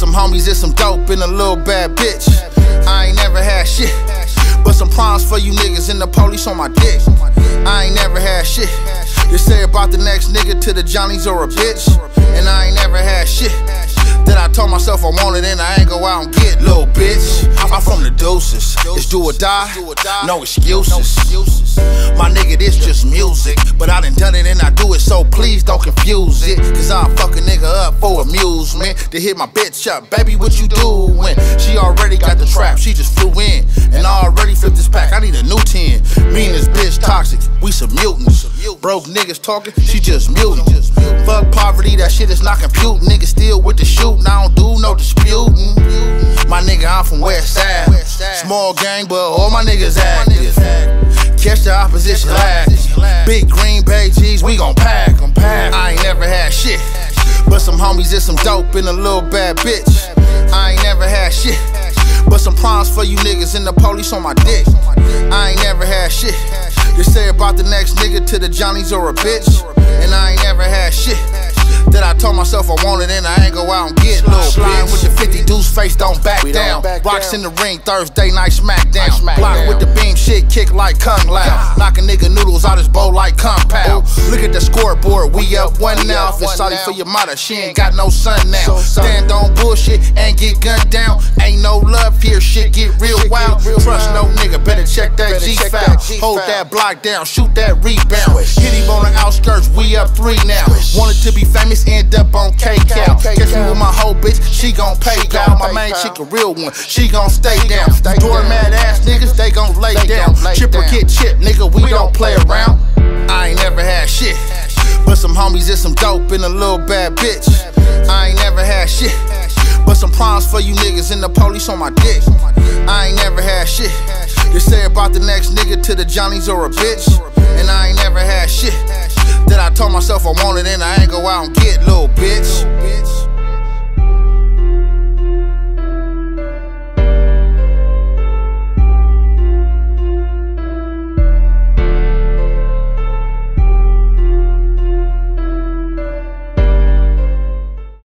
some homies and some dope and a little bad bitch. I ain't never had shit. But some problems for you niggas and the police on my dick. I ain't never had shit. You say about the next nigga to the Johnnies or a bitch. And I ain't never had shit. Then I told myself I wanted and I ain't go out and get little bitch. I'm from the deuces. It's do or die. No excuses. My nigga, this just music. But I done done it and I do it, so please don't confuse it. Cause I'll fuck a nigga up for amusement. To hit my bitch up, baby, what you doing? We some mutants. Broke niggas talking, she just mutant. Fuck poverty, that shit is not computing. Niggas still with the shooting, I don't do no disputing. My nigga, I'm from West Side. Small gang, but all my niggas active. Catch the opposition last. Big Green Bay G's, we gon' pack pack 'em. I ain't never had shit. But some homies and some dope and a little bad bitch. I ain't never had shit. But some problems for you niggas and the police on my dick. I ain't never had shit. You say about the next nigga to the Johnnies or a bitch. And I ain't never had shit. That I told myself I wanted and I ain't go out and get little Slime with the 50 deuce face, don't back We don't down. back Rocks down. in the ring, Thursday night smackdown. Night Block with the beam shit, kick like Kung Lao. Knock a nigga noodles out his bowl like compound. Look at the scoreboard, we up one now. If it's sorry for your mother, she ain't got no son now. Stand on bullshit that G foul. Hold that block down, shoot that rebound. Hit him on the outskirts, we up three now. Wanted to be famous, end up on K-Cal. Catch me with my whole bitch, she gon' pay down. My main chick a real one, she gon' stay down. Doormat ass niggas, they gon' lay down. gon' lay Chip or down. get chip, nigga, we, don't play around. I ain't never had shit. But some homies and some dope and a little bad bitch. I ain't never had shit. But some problems for you niggas and the police on my dick. I ain't never had shit. You say about the next nigga to the Johnnies or a bitch. And I ain't never had shit. That I told myself I wanted and I ain't go out and get little bitch.